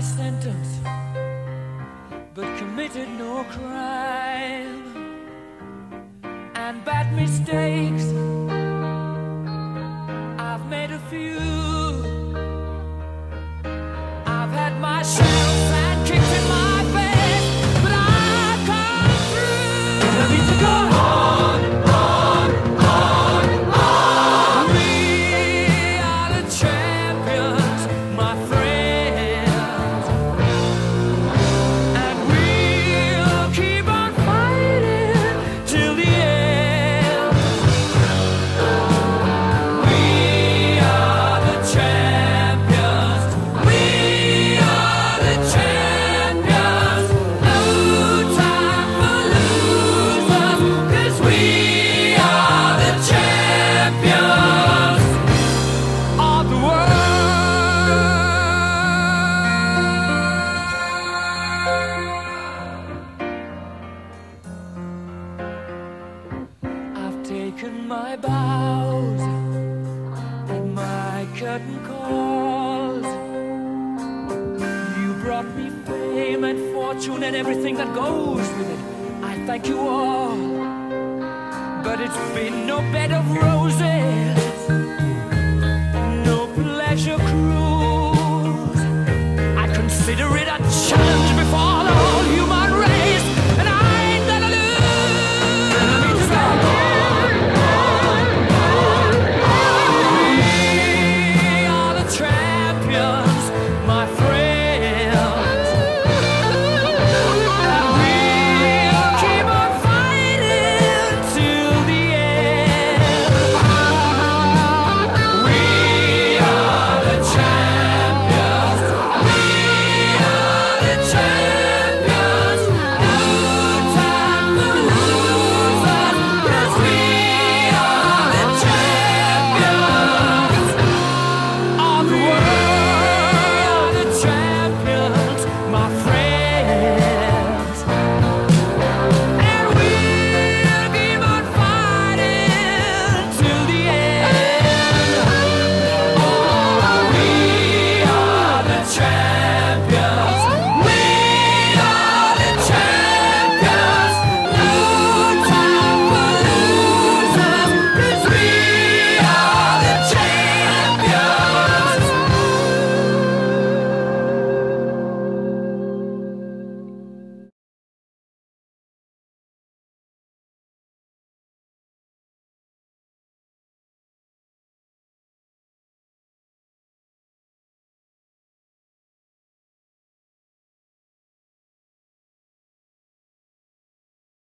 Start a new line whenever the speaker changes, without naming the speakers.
I sentenced but committed no crime. And bad mistakes I've made a few. brought me fame and fortune and everything that goes with it. I thank you all, but it's been no bed of roses.